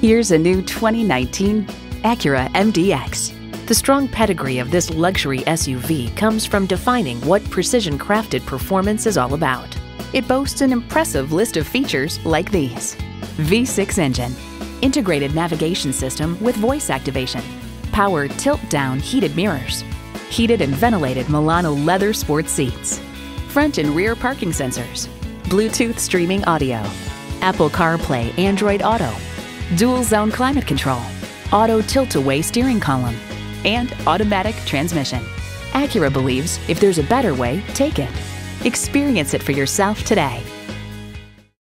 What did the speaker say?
Here's a new 2019 Acura MDX. The strong pedigree of this luxury SUV comes from defining what precision crafted performance is all about. It boasts an impressive list of features like these V6 engine, integrated navigation system with voice activation, power tilt down heated mirrors, heated and ventilated Milano leather sports seats, front and rear parking sensors, Bluetooth streaming audio, Apple CarPlay Android Auto, dual zone climate control, auto tilt away steering column, and automatic transmission. Acura believes if there's a better way, take it. Experience it for yourself today.